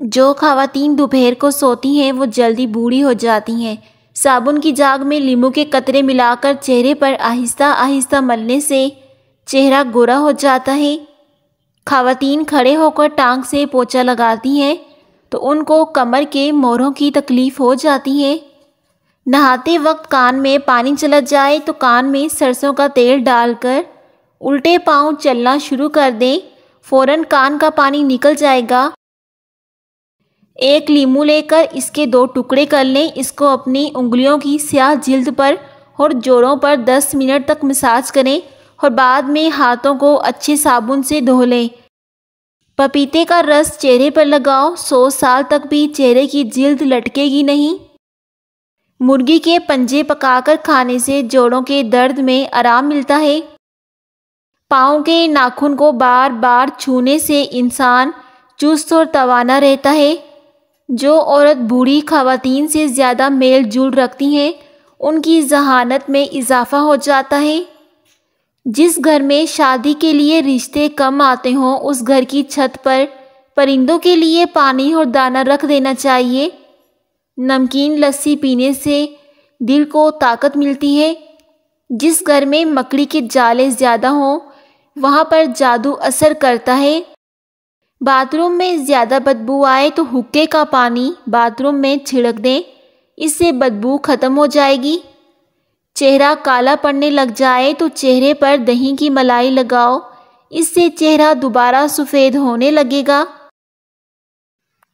जो खातन दोपहर को सोती हैं, वो जल्दी बूढ़ी हो जाती हैं। साबुन की जाग में लींबू के कतरे मिलाकर चेहरे पर आहिस्ता आहिस्ता मलने से चेहरा गोरा हो जाता है। खातन खड़े होकर टांग से पोछा लगाती हैं तो उनको कमर के मोरों की तकलीफ़ हो जाती है। नहाते वक्त कान में पानी चला जाए तो कान में सरसों का तेल डालकर उल्टे पाँव चलना शुरू कर दें। फ़ौरन कान का पानी निकल जाएगा। एक लीमू लेकर इसके दो टुकड़े कर लें। इसको अपनी उंगलियों की स्याह जिल्द पर और जोड़ों पर 10 मिनट तक मसाज करें और बाद में हाथों को अच्छे साबुन से धो लें। पपीते का रस चेहरे पर लगाओ। सौ साल तक भी चेहरे की जिल्द लटकेगी नहीं। मुर्गी के पंजे पकाकर खाने से जोड़ों के दर्द में आराम मिलता है। पाँव के नाखून को बार बार छूने से इंसान चुस्त और तवाना रहता है। जो औरत बूढ़ी खातन से ज़्यादा मेल जुल रखती हैं, उनकी जहानत में इजाफ़ा हो जाता है। जिस घर में शादी के लिए रिश्ते कम आते हों, उस घर की छत पर परिंदों के लिए पानी और दाना रख देना चाहिए। नमकीन लस्सी पीने से दिल को ताकत मिलती है। जिस घर में मकड़ी के जाले ज़्यादा हों, वहाँ पर जादू असर करता है। बाथरूम में ज़्यादा बदबू आए तो हुक्के का पानी बाथरूम में छिड़क दें। इससे बदबू ख़त्म हो जाएगी। चेहरा काला पड़ने लग जाए तो चेहरे पर दही की मलाई लगाओ। इससे चेहरा दोबारा सफ़ेद होने लगेगा।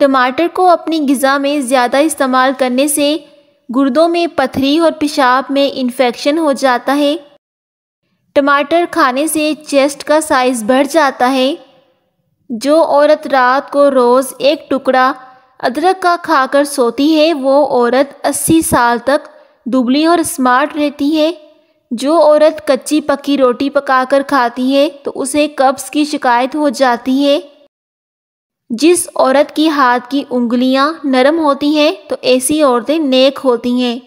टमाटर को अपनी ग़िज़ा में ज़्यादा इस्तेमाल करने से गुर्दों में पथरी और पेशाब में इन्फेक्शन हो जाता है। टमाटर खाने से चेस्ट का साइज़ बढ़ जाता है। जो औरत रात को रोज़ एक टुकड़ा अदरक का खाकर सोती है, वो औरत अस्सी साल तक दुबली और स्मार्ट रहती है। जो औरत कच्ची पक्की रोटी पकाकर खाती है तो उसे कब्ज़ की शिकायत हो जाती है। जिस औरत की हाथ की उंगलियाँ नरम होती हैं तो ऐसी औरतें नेक होती हैं।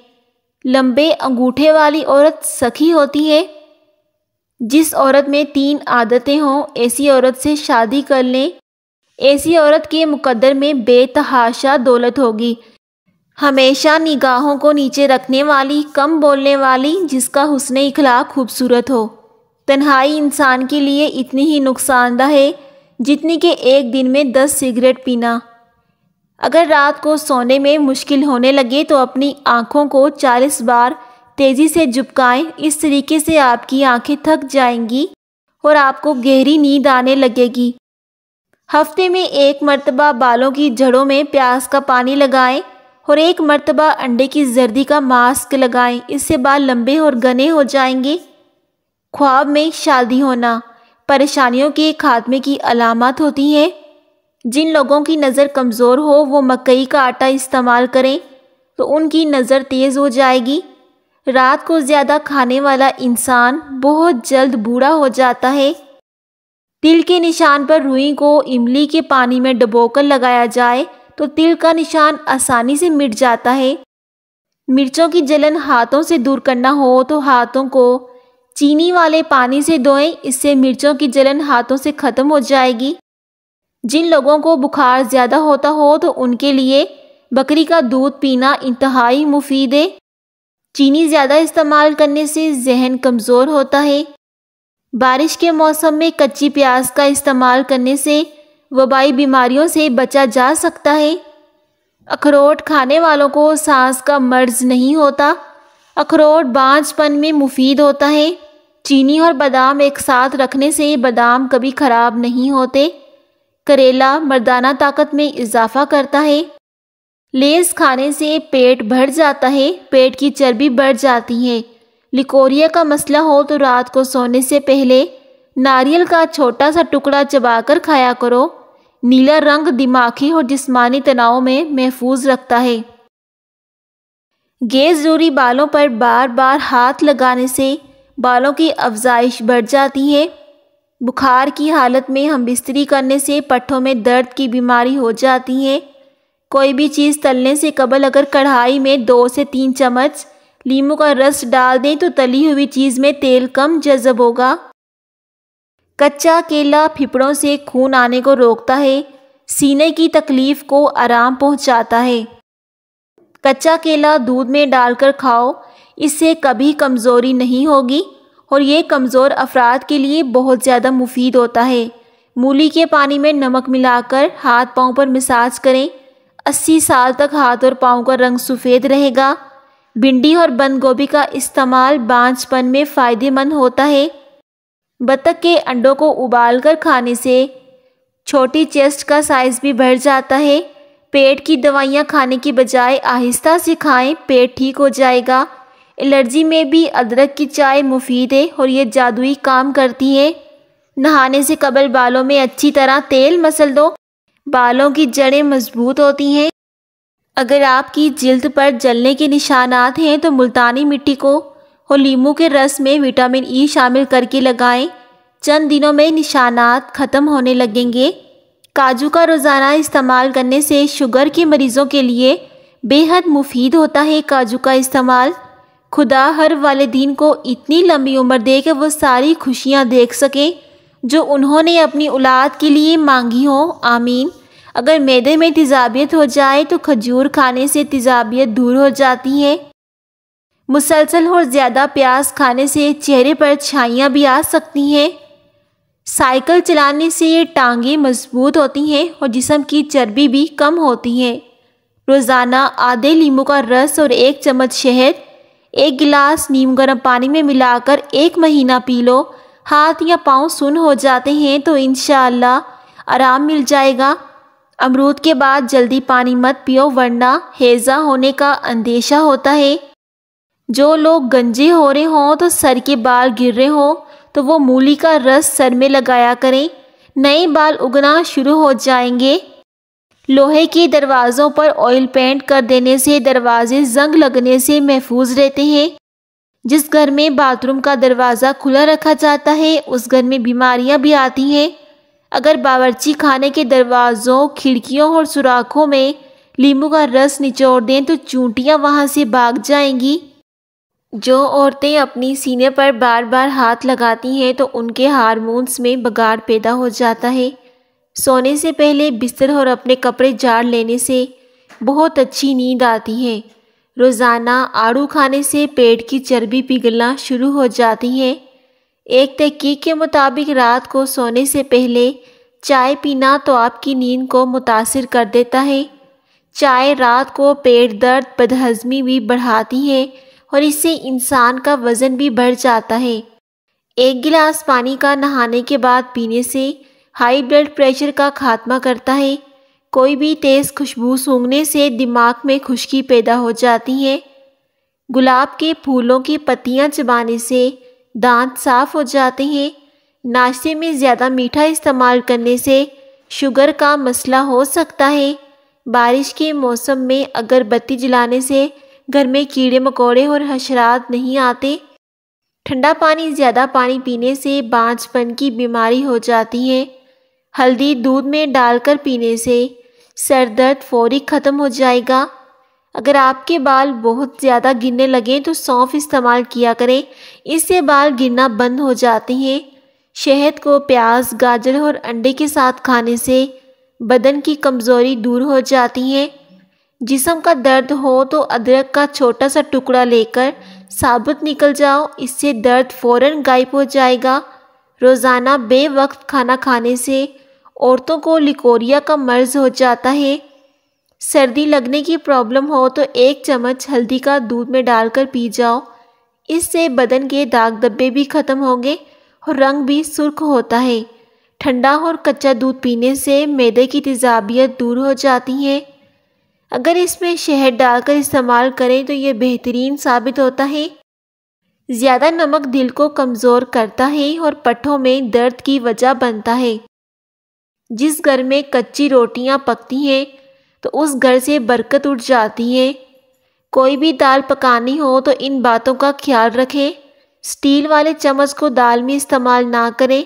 लंबे अंगूठे वाली औरत सखी होती है जिस औरत में तीन आदतें हों, ऐसी औरत से शादी कर लें। ऐसी औरत के मुकद्दर में बेतहाशा दौलत होगी। हमेशा निगाहों को नीचे रखने वाली, कम बोलने वाली, जिसका हुस्न इखलाक खूबसूरत हो। तन्हाई इंसान के लिए इतनी ही नुकसानदा है, जितनी कि एक दिन में दस सिगरेट पीना। अगर रात को सोने में मुश्किल होने लगे तो अपनी आँखों को चालीस बार तेज़ी से झुपकाएँ, इस तरीके से आपकी आँखें थक जाएँगी और आपको गहरी नींद आने लगेगी। हफ़्ते में एक मर्तबा बालों की जड़ों में प्याज का पानी लगाएँ और एक मर्तबा अंडे की जर्दी का मास्क लगाएँ। इससे बाल लंबे और घने हो जाएँगे। ख्वाब में शादी होना परेशानियों के खात्मे की अलामत होती हैं। जिन लोगों की नज़र कमज़ोर हो, वो मकई का आटा इस्तेमाल करें तो उनकी नज़र तेज़ हो जाएगी। रात को ज़्यादा खाने वाला इंसान बहुत जल्द बूढ़ा हो जाता है। तिल के निशान पर रुई को इमली के पानी में डबोकर लगाया जाए तो तिल का निशान आसानी से मिट जाता है। मिर्चों की जलन हाथों से दूर करना हो तो हाथों को चीनी वाले पानी से धोएँ, इससे मिर्चों की जलन हाथों से ख़त्म हो जाएगी। जिन लोगों को बुखार ज़्यादा होता हो तो उनके लिए बकरी का दूध पीना इंतहाई मुफीद है। चीनी ज़्यादा इस्तेमाल करने से जहन कमज़ोर होता है। बारिश के मौसम में कच्ची प्याज का इस्तेमाल करने से वबाई बीमारियों से बचा जा सकता है। अखरोट खाने वालों को सांस का मर्ज नहीं होता। अखरोट बाँझपन में मुफीद होता है। चीनी और बादाम एक साथ रखने से बादाम कभी ख़राब नहीं होते। करेला मर्दाना ताकत में इजाफ़ा करता है। लेस खाने से पेट भर जाता है, पेट की चर्बी बढ़ जाती है। लिकोरिया का मसला हो तो रात को सोने से पहले नारियल का छोटा सा टुकड़ा चबाकर खाया करो। नीला रंग दिमागी और जिस्मानी तनाव में महफूज रखता है। गैस जोरी बालों पर बार बार हाथ लगाने से बालों की अफजाइश बढ़ जाती है। बुखार की हालत में हम बिस्तरी करने से पट्ठों में दर्द की बीमारी हो जाती है। कोई भी चीज़ तलने से कबल अगर कढ़ाई में दो से तीन चम्मच लींबू का रस डाल दें तो तली हुई चीज़ में तेल कम जज़ब होगा। कच्चा केला फिपड़ों से खून आने को रोकता है, सीने की तकलीफ़ को आराम पहुंचाता है। कच्चा केला दूध में डालकर खाओ, इससे कभी कमज़ोरी नहीं होगी और ये कमज़ोर अफराद के लिए बहुत ज़्यादा मुफीद होता है। मूली के पानी में नमक मिलाकर हाथ पाँव पर मसाज करें। अस्सी साल तक हाथ और पाँव का रंग सफ़ेद रहेगा। भिंडी और बंद गोभी का इस्तेमाल बांझपन में फ़ायदेमंद होता है। बतख के अंडों को उबाल कर खाने से छोटी चेस्ट का साइज़ भी बढ़ जाता है। पेट की दवाइयाँ खाने की बजाय आहिस्ता से खाएँ, पेट ठीक हो जाएगा। एलर्जी में भी अदरक की चाय मुफीद है और ये जादुई काम करती है। नहाने से कबल बालों में अच्छी तरह तेल मसल दो। बालों की जड़ें मज़बूत होती हैं। अगर आपकी जिल्द पर जलने के निशानात हैं तो मुल्तानी मिट्टी को और लीमू के रस में विटामिन ई शामिल करके लगाएँ। चंद दिनों में निशानात ख़त्म होने लगेंगे। काजू का रोज़ाना इस्तेमाल करने से शुगर के मरीज़ों के लिए बेहद मुफीद होता है काजू का इस्तेमाल। खुदा हर वाले दिन को इतनी लंबी उम्र दे कि वो सारी खुशियाँ देख सकें। जो उन्होंने अपनी औलाद के लिए मांगी हो, आमीन। अगर मैदे में तेज़ाबियत हो जाए तो खजूर खाने से तेज़ाबियत दूर हो जाती है। मुसलसल और ज़्यादा प्याज खाने से चेहरे पर छाइयाँ भी आ सकती हैं। साइकिल चलाने से ये टांगें मज़बूत होती हैं और जिसम की चर्बी भी कम होती है। रोज़ाना आधे नींबू का रस और एक चम्मच शहद, एक गिलास नीम गर्म पानी में मिलाकर एक महीना पी लो। हाथ या पाँव सुन हो जाते हैं तो इन आराम मिल जाएगा। अमरूद के बाद जल्दी पानी मत पियो, वरना हेज़ा होने का अंदेशा होता है। जो लोग गंजे हो रहे हों तो सर के बाल गिर रहे हों तो वो मूली का रस सर में लगाया करें। नए बाल उगना शुरू हो जाएँगे। लोहे के दरवाज़ों पर ऑयल पेंट कर देने से दरवाजे जंग लगने से महफूज रहते हैं। जिस घर में बाथरूम का दरवाज़ा खुला रखा जाता है, उस घर में बीमारियाँ भी आती हैं। अगर बावर्ची खाने के दरवाज़ों, खिड़कियों और सुराखों में लींबू का रस निचोड़ दें तो चूंटियाँ वहाँ से भाग जाएँगी। जो औरतें अपनी सीने पर बार बार हाथ लगाती हैं तो उनके हारमोन्स में बगाड़ पैदा हो जाता है। सोने से पहले बिस्तर और अपने कपड़े झाड़ लेने से बहुत अच्छी नींद आती है। रोज़ाना आड़ू खाने से पेट की चर्बी पिघलना शुरू हो जाती है। एक तहकीक के मुताबिक रात को सोने से पहले चाय पीना तो आपकी नींद को मुतासर कर देता है। चाय रात को पेट दर्द, बदहज़मी भी बढ़ाती है और इससे इंसान का वज़न भी बढ़ जाता है। एक गिलास पानी का नहाने के बाद पीने से हाई ब्लड प्रेशर का खात्मा करता है। कोई भी तेज़ खुशबू सूंघने से दिमाग में खुशकी पैदा हो जाती है। गुलाब के फूलों की पत्तियाँ चबाने से दांत साफ़ हो जाते हैं। नाश्ते में ज़्यादा मीठा इस्तेमाल करने से शुगर का मसला हो सकता है। बारिश के मौसम में अगर बत्ती जलाने से घर में कीड़े मकोड़े और हशरात नहीं आते। ठंडा पानी, ज़्यादा पानी पीने से बाँझपन की बीमारी हो जाती है। हल्दी दूध में डालकर पीने से सर दर्द फौरी ख़त्म हो जाएगा। अगर आपके बाल बहुत ज़्यादा गिरने लगें तो सौंफ इस्तेमाल किया करें। इससे बाल गिरना बंद हो जाते हैं। शहद को प्याज, गाजर और अंडे के साथ खाने से बदन की कमज़ोरी दूर हो जाती है। जिसम का दर्द हो तो अदरक का छोटा सा टुकड़ा लेकर साबुत निकल जाओ। इससे दर्द फ़ौरन गायब हो जाएगा। रोज़ाना बेवक्त खाना खाने से औरतों को लिकोरिया का मर्ज हो जाता है। सर्दी लगने की प्रॉब्लम हो तो एक चम्मच हल्दी का दूध में डालकर पी जाओ। इससे बदन के दाग धब्बे भी ख़त्म होंगे और रंग भी सुर्ख होता है। ठंडा और कच्चा दूध पीने से मैदे की तेज़ाबियत दूर हो जाती है। अगर इसमें शहद डालकर इस्तेमाल करें तो ये बेहतरीन साबित होता है। ज़्यादा नमक दिल को कमज़ोर करता है और पट्ठों में दर्द की वजह बनता है। जिस घर में कच्ची रोटियाँ पकती हैं तो उस घर से बरकत उठ जाती है। कोई भी दाल पकानी हो तो इन बातों का ख्याल रखें। स्टील वाले चम्मच को दाल में इस्तेमाल ना करें।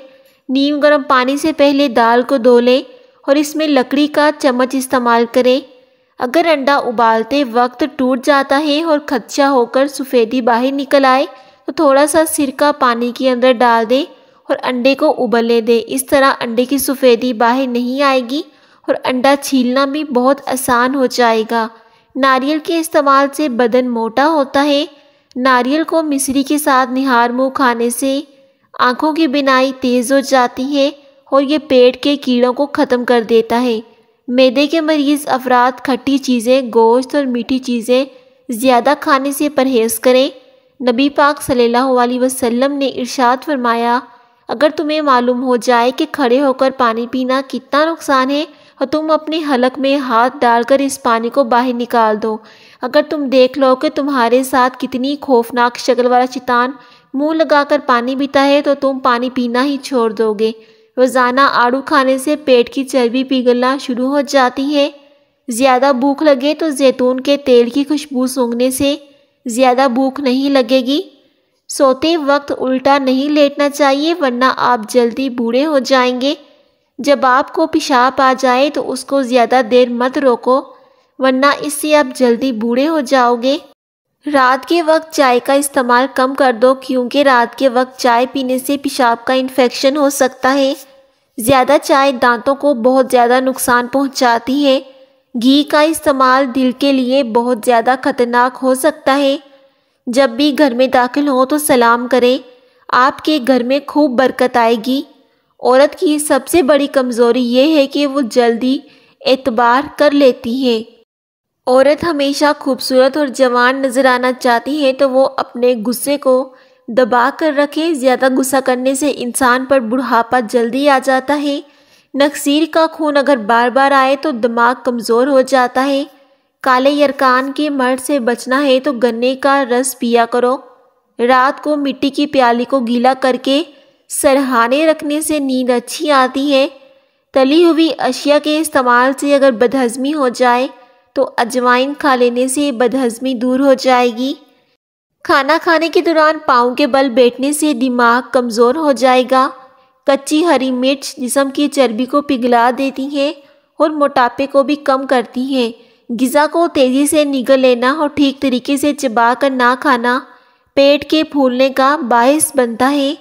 नीम गर्म पानी से पहले दाल को धो लें और इसमें लकड़ी का चम्मच इस्तेमाल करें। अगर अंडा उबालते वक्त टूट जाता है और खदशा होकर सफ़ेदी बाहर निकल आए तो थोड़ा सा सिरका पानी के अंदर डाल दें। और अंडे को उबलने दें। इस तरह अंडे की सफ़ेदी बाहर नहीं आएगी और अंडा छीलना भी बहुत आसान हो जाएगा। नारियल के इस्तेमाल से बदन मोटा होता है। नारियल को मिश्री के साथ निहार मुँह खाने से आँखों की बिनाई तेज़ हो जाती है और ये पेट के कीड़ों को ख़त्म कर देता है। मैदे के मरीज़ अफराद खट्टी चीज़ें, गोश्त और मीठी चीज़ें ज़्यादा खाने से परहेज़ करें। नबी पाक सल्लल्लाहु अलैहि वसल्लम ने इरशाद फरमाया अगर तुम्हें मालूम हो जाए कि खड़े होकर पानी पीना कितना नुकसान है और तुम अपने हलक में हाथ डालकर इस पानी को बाहर निकाल दो। अगर तुम देख लो कि तुम्हारे साथ कितनी खौफनाक शक्ल वाला चितान मुँह लगाकर पानी पीता है तो तुम पानी पीना ही छोड़ दोगे। रोज़ाना आड़ू खाने से पेट की चर्बी पिघलना शुरू हो जाती है। ज़्यादा भूख लगे तो जैतून के तेल की खुशबू सूंघने से ज़्यादा भूख नहीं लगेगी। सोते वक्त उल्टा नहीं लेटना चाहिए, वरना आप जल्दी बूढ़े हो जाएँगे। जब आपको पेशाब आ जाए तो उसको ज़्यादा देर मत रोको, वरना इससे आप जल्दी बूढ़े हो जाओगे। रात के वक्त चाय का इस्तेमाल कम कर दो, क्योंकि रात के वक्त चाय पीने से पेशाब का इन्फेक्शन हो सकता है। ज़्यादा चाय दांतों को बहुत ज़्यादा नुकसान पहुंचाती है। घी का इस्तेमाल दिल के लिए बहुत ज़्यादा खतरनाक हो सकता है। जब भी घर में दाखिल हो तो सलाम करें। आपके घर में खूब बरकत आएगी। औरत की सबसे बड़ी कमज़ोरी ये है कि वो जल्दी एतबार कर लेती है। औरत हमेशा खूबसूरत और जवान नज़र आना चाहती है तो वो अपने गुस्से को दबा कर रखें। ज़्यादा गुस्सा करने से इंसान पर बुढ़ापा जल्दी आ जाता है। नक्सीर का खून अगर बार बार आए तो दिमाग कमज़ोर हो जाता है। काले यरकान के मर्द से बचना है तो गन्ने का रस पिया करो। रात को मिट्टी की प्याली को गीला करके सरहाने रखने से नींद अच्छी आती है। तली हुई अशिया के इस्तेमाल से अगर बदहज़मी हो जाए तो अजवाइन खा लेने से बदहज़मी दूर हो जाएगी। खाना खाने के दौरान पाँव के बल बैठने से दिमाग कमज़ोर हो जाएगा। कच्ची हरी मिर्च जिसम की चर्बी को पिघला देती हैं और मोटापे को भी कम करती है। गिज़ा को तेज़ी से निगल लेना और ठीक तरीके से चबा कर ना खाना। पेट के फूलने का बायस बनता है।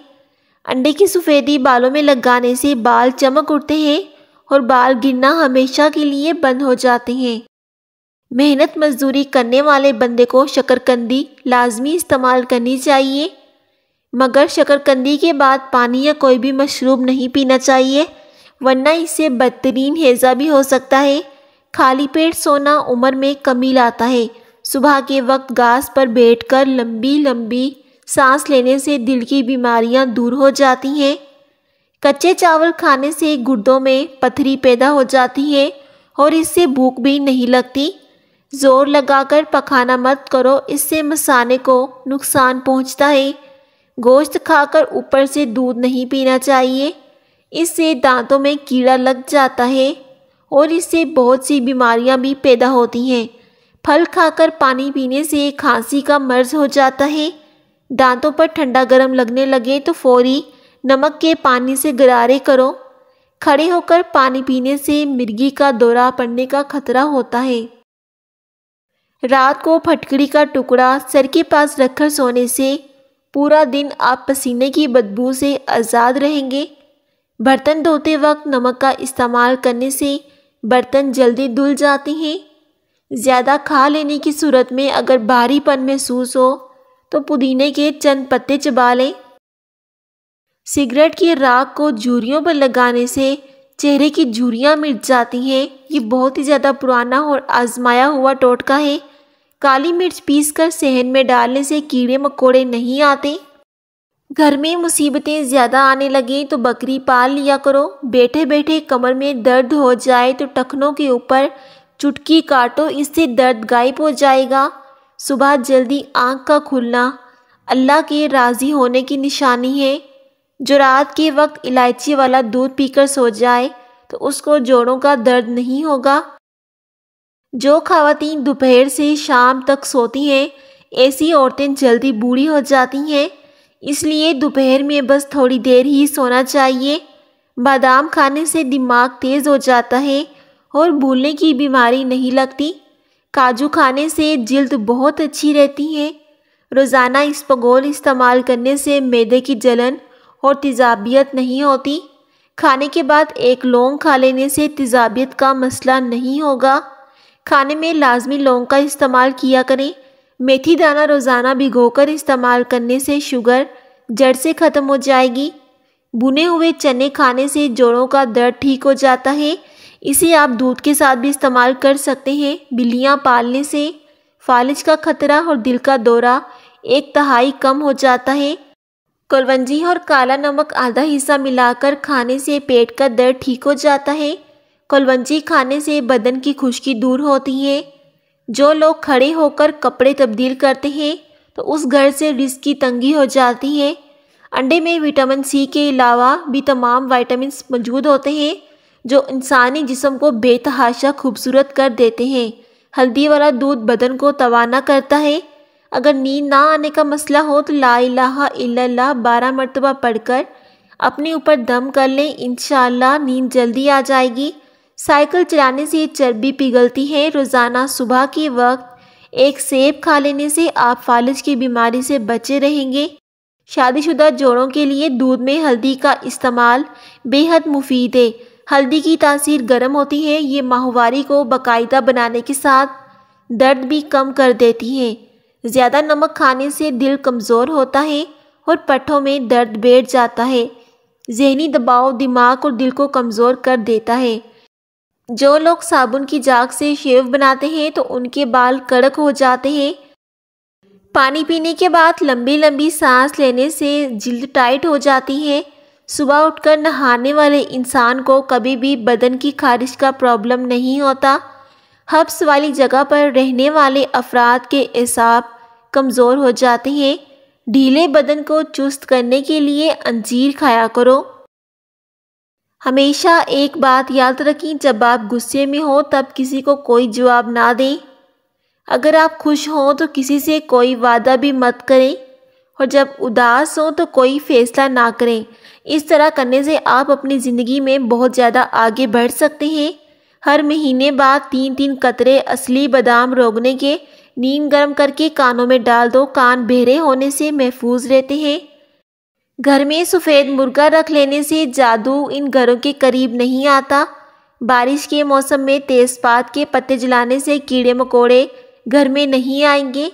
अंडे की सफ़ेदी बालों में लगाने से बाल चमक उठते हैं और बाल गिरना हमेशा के लिए बंद हो जाते हैं। मेहनत मजदूरी करने वाले बंदे को शकरकंदी लाजमी इस्तेमाल करनी चाहिए। मगर शकरकंदी के बाद पानी या कोई भी मशरूब नहीं पीना चाहिए, वरना इससे बदतरीन हेज़ा भी हो सकता है। खाली पेट सोना उम्र में कमी लाता है। सुबह के वक्त घास पर बैठकर लंबी लंबी सांस लेने से दिल की बीमारियाँ दूर हो जाती हैं। कच्चे चावल खाने से गुर्दों में पथरी पैदा हो जाती है और इससे भूख भी नहीं लगती। ज़ोर लगाकर पखाना मत करो, इससे मसाने को नुकसान पहुँचता है। गोश्त खाकर ऊपर से दूध नहीं पीना चाहिए, इससे दांतों में कीड़ा लग जाता है। और इससे बहुत सी बीमारियाँ भी पैदा होती हैं। फल खाकर पानी पीने से खांसी का मर्ज हो जाता है। दांतों पर ठंडा गर्म लगने लगे तो फौरी नमक के पानी से गरारे करो। खड़े होकर पानी पीने से मिर्गी का दौरा पड़ने का खतरा होता है। रात को फटकड़ी का टुकड़ा सर के पास रखकर सोने से पूरा दिन आप पसीने की बदबू से आज़ाद रहेंगे। बर्तन धोते वक्त नमक का इस्तेमाल करने से बर्तन जल्दी धुल जाते हैं। ज़्यादा खा लेने की सूरत में अगर भारीपन महसूस हो तो पुदीने के चंद पत्ते चबा लें। सिगरेट की राख को झुरियों पर लगाने से चेहरे की झुरियाँ मिट जाती हैं। ये बहुत ही ज़्यादा पुराना और आजमाया हुआ टोटका है। काली मिर्च पीसकर सहन में डालने से कीड़े मकोड़े नहीं आते। घर में मुसीबतें ज़्यादा आने लगें तो बकरी पाल लिया करो। बैठे बैठे कमर में दर्द हो जाए तो टखनों के ऊपर चुटकी काटो, इससे दर्द गायब हो जाएगा। सुबह जल्दी आँख का खुलना अल्लाह के राज़ी होने की निशानी है। जो रात के वक्त इलायची वाला दूध पीकर सो जाए तो उसको जोड़ों का दर्द नहीं होगा। जो खातन दोपहर से शाम तक सोती हैं, ऐसी औरतें जल्दी बूढ़ी हो जाती हैं। इसलिए दोपहर में बस थोड़ी देर ही सोना चाहिए। बादाम खाने से दिमाग तेज़ हो जाता है और भूलने की बीमारी नहीं लगती। काजू खाने से जिल्द बहुत अच्छी रहती है। रोज़ाना इस इसपगोल इस्तेमाल करने से मैदे की जलन और तेज़ाबियत नहीं होती। खाने के बाद एक लौंग खा लेने से तेज़ाबियत का मसला नहीं होगा। खाने में लाजमी लौंग का इस्तेमाल किया करें। मेथी दाना रोज़ाना भिगोकर इस्तेमाल करने से शुगर जड़ से ख़त्म हो जाएगी। बुने हुए चने खाने से जोड़ों का दर्द ठीक हो जाता है। इसे आप दूध के साथ भी इस्तेमाल कर सकते हैं। बिल्लियाँ पालने से फालिज का खतरा और दिल का दौरा एक तहाई कम हो जाता है। कलवंजी और काला नमक आधा हिस्सा मिलाकर खाने से पेट का दर्द ठीक हो जाता है। कलवंजी खाने से बदन की खुश्की दूर होती है। जो लोग खड़े होकर कपड़े तब्दील करते हैं तो उस घर से रिस्क की तंगी हो जाती है। अंडे में विटामिन सी के अलावा भी तमाम वाइटामिन मौजूद होते हैं, जो इंसानी जिसम को बेतहाशा खूबसूरत कर देते हैं। हल्दी वाला दूध बदन को तवाना करता है। अगर नींद ना आने का मसला हो तो ला इल्लल्लाह बारह मरतबा पढ़कर अपने ऊपर दम कर लें। इन नींद जल्दी आ जाएगी। साइकिल चलाने से चर्बी पिघलती है। रोज़ाना सुबह के वक्त एक सेब खा लेने से आप फालिज की बीमारी से बचे रहेंगे। शादीशुदा जोड़ों के लिए दूध में हल्दी का इस्तेमाल बेहद मुफीद है। हल्दी की तासीर गर्म होती है, ये माहवारी को बाकायदा बनाने के साथ दर्द भी कम कर देती है। ज़्यादा नमक खाने से दिल कमज़ोर होता है और पट्ठों में दर्द बैठ जाता है। जहनी दबाव दिमाग और दिल को कमज़ोर कर देता है। जो लोग साबुन की जाग से शेव बनाते हैं तो उनके बाल कड़क हो जाते हैं। पानी पीने के बाद लंबी लंबी सांस लेने से जिल्द टाइट हो जाती है। सुबह उठकर नहाने वाले इंसान को कभी भी बदन की खारिश का प्रॉब्लम नहीं होता। हब्स वाली जगह पर रहने वाले अफराद के एसाब कमज़ोर हो जाते हैं। ढीले बदन को चुस्त करने के लिए अंजीर खाया करो। हमेशा एक बात याद रखें, जब आप गुस्से में हो, तब किसी को कोई जवाब ना दें। अगर आप खुश हों तो किसी से कोई वादा भी मत करें। और जब उदास हों तो कोई फैसला ना करें। इस तरह करने से आप अपनी ज़िंदगी में बहुत ज़्यादा आगे बढ़ सकते हैं। हर महीने बाद तीन तीन कतरे, असली बादाम रोगने के, नीम गर्म करके कानों में डाल दो। कान बहरे होने से महफूज रहते हैं। घर में सफ़ेद मुर्गा रख लेने से जादू इन घरों के करीब नहीं आता। बारिश के मौसम में तेज़पात के पत्ते जलाने से कीड़े मकोड़े घर में नहीं आएँगे।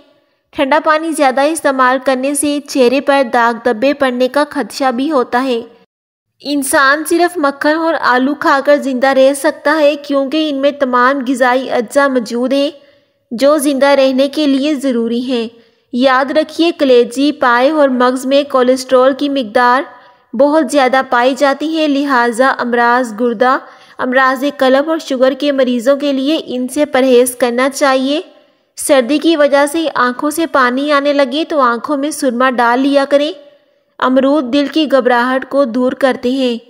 ठंडा पानी ज़्यादा इस्तेमाल करने से चेहरे पर दाग धब्बे पड़ने का खदशा भी होता है। इंसान सिर्फ़ मक्खन और आलू खाकर ज़िंदा रह सकता है क्योंकि इनमें तमाम गज़ाई अज्जा मौजूद हैं, जो ज़िंदा रहने के लिए ज़रूरी हैं। याद रखिए, कलेजी पाए और मगज़ में कोलेस्ट्रॉल की मकदार बहुत ज़्यादा पाई जाती है। लिहाजा अमराज गुर्दा, अमराज कलब और शुगर के मरीज़ों के लिए इनसे परहेज़ करना चाहिए। सर्दी की वजह से आँखों से पानी आने लगे तो आँखों में सुरमा डाल लिया करें। अमरूद दिल की घबराहट को दूर करते हैं।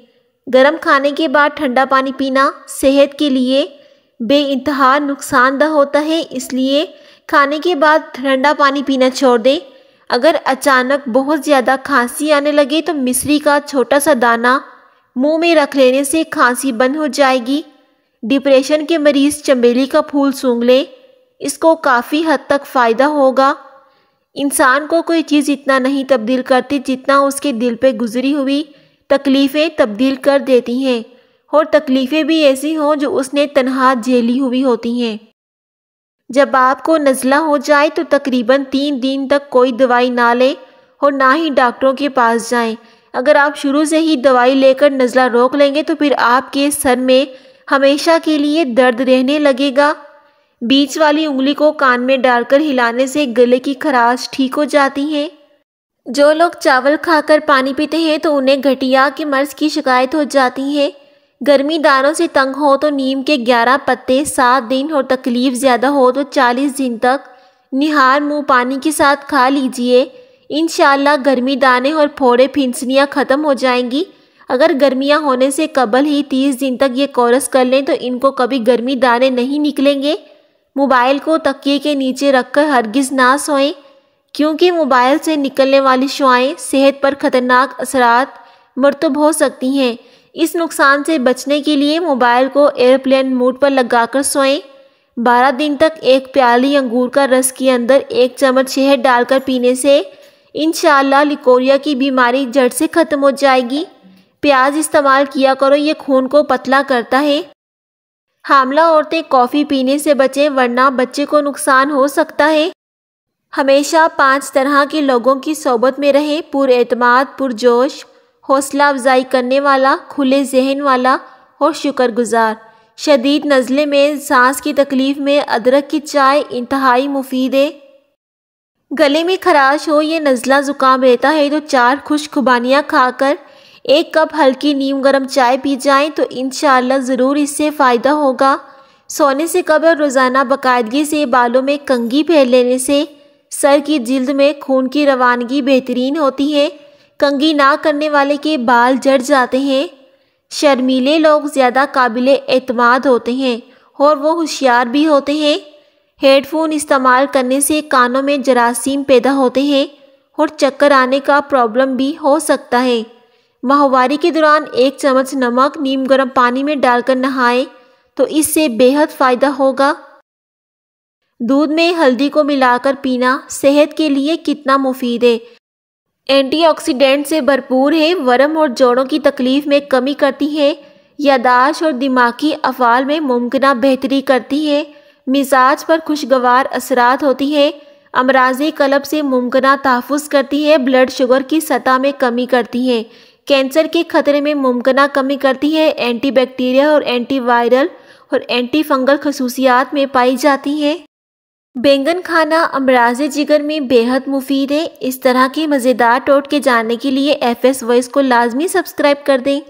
गर्म खाने के बाद ठंडा पानी पीना सेहत के लिए बेइंतहा नुकसानदह होता है, इसलिए खाने के बाद ठंडा पानी पीना छोड़ दें। अगर अचानक बहुत ज़्यादा खांसी आने लगे तो मिश्री का छोटा सा दाना मुँह में रख लेने से खांसी बंद हो जाएगी। डिप्रेशन के मरीज़ चमेली का फूल सूंघ लें। इसको काफ़ी हद तक फ़ायदा होगा। इंसान को कोई चीज़ इतना नहीं तब्दील करती जितना उसके दिल पे गुजरी हुई तकलीफ़ें तब्दील कर देती हैं। और तकलीफ़ें भी ऐसी हों जो उसने तनहा झेली हुई होती हैं। जब आपको नज़ला हो जाए तो तकरीबन तीन दिन तक कोई दवाई ना लें और ना ही डॉक्टरों के पास जाएँ। अगर आप शुरू से ही दवाई लेकर नज़ला रोक लेंगे तो फिर आपके सर में हमेशा के लिए दर्द रहने लगेगा। बीच वाली उंगली को कान में डालकर हिलाने से गले की खराश ठीक हो जाती है। जो लोग चावल खाकर पानी पीते हैं तो उन्हें घटिया के मर्ज की शिकायत हो जाती है। गर्मी दानों से तंग हो तो नीम के 11 पत्ते सात दिन और तकलीफ़ ज़्यादा हो तो 40 दिन तक निहार मुँह पानी के साथ खा लीजिए। इन गर्मी दाने और फोड़े फिंसनियाँ ख़त्म हो जाएँगी। अगर गर्मियाँ होने से कबल ही 30 दिन तक ये कोरस कर लें तो इनको कभी गर्मी दाने नहीं निकलेंगे। मोबाइल को तकिए के नीचे रखकर हरगिज़ ना सोएँ, क्योंकि मोबाइल से निकलने वाली शुआएँ सेहत पर ख़तरनाक असरात मरतब हो सकती हैं। इस नुकसान से बचने के लिए मोबाइल को एयरप्लेन मोड पर लगाकर सोएँ। बारह दिन तक एक प्याली अंगूर का रस के अंदर एक चम्मच शहद डालकर पीने से इन लिकोरिया की बीमारी जड़ से ख़त्म हो जाएगी। प्याज इस्तेमाल किया करो, ये खून को पतला करता है। हामला औरतें कॉफ़ी पीने से बचें, वरना बच्चे को नुकसान हो सकता है। हमेशा पाँच तरह के लोगों की सोबत में रहें। पुरमाद पुरजोश हौसला अफजाई करने वाला, खुले जहन वाला और शुक्रगुजार। शदीद नज़ले में सांस की तकलीफ़ में अदरक की चाय इंतहाई मुफीद है। गले में खराश हो, ये नज़ला ज़ुकाम रहता है तो चार खुश खुबानियाँ खाकर एक कप हल्की नीम गर्म चाय पी जाएँ तो इन ज़रूर इससे फ़ायदा होगा। सोने से कबल रोज़ाना बाकायदगी से बालों में कंगी फैल लेने से सर की जिल्द में खून की रवानगी बेहतरीन होती है। कंगी ना करने वाले के बाल जड़ जाते हैं। शर्मीले लोग ज़्यादा काबिल एतमाद होते हैं और वो होशियार भी होते हैं। हेडफोन इस्तेमाल करने से कानों में जरासीम पैदा होते हैं और चक्कर आने का प्रॉब्लम भी हो सकता है। माहवारी के दौरान एक चम्मच नमक नीम गर्म पानी में डालकर नहाएँ तो इससे बेहद फ़ायदा होगा। दूध में हल्दी को मिलाकर पीना सेहत के लिए कितना मुफीद है। एंटीऑक्सीडेंट से भरपूर है, वरम और जोड़ों की तकलीफ़ में कमी करती है यादाश्त और दिमागी अफाल में मुमकिन बेहतरी करती है। मिजाज पर खुशगवार असरात होती है, अमराजी कलब से मुमकिन तहफ़ करती है, ब्लड शुगर की सतह में कमी करती है। कैंसर के खतरे में मुमकिन कमी करती है एंटी बैक्टीरिया और एंटी वायरल और एंटी फंगल खसूसियात में पाई जाती है। बैंगन खाना अमराज जिगर में बेहद मुफीद है। इस तरह के मज़ेदार टोटके जानने के लिए एफ़ एस वॉइस को लाजमी सब्सक्राइब कर दें।